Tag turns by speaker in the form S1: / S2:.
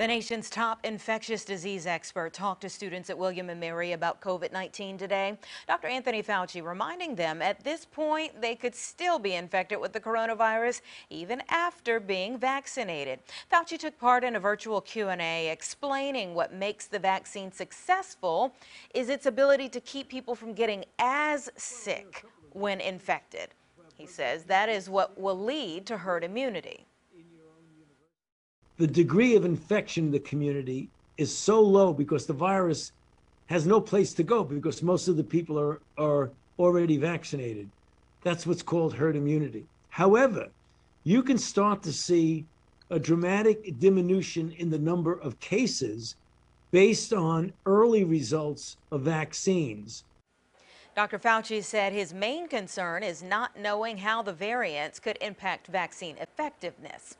S1: The nation's top infectious disease expert talked to students at William & Mary about COVID-19 today. Dr. Anthony Fauci reminding them at this point they could still be infected with the coronavirus even after being vaccinated. Fauci took part in a virtual Q&A explaining what makes the vaccine successful is its ability to keep people from getting as sick when infected. He says that is what will lead to herd immunity
S2: the degree of infection in the community is so low because the virus has no place to go because most of the people are, are already vaccinated. That's what's called herd immunity. However, you can start to see a dramatic diminution in the number of cases based on early results of vaccines.
S1: Dr. Fauci said his main concern is not knowing how the variants could impact vaccine effectiveness.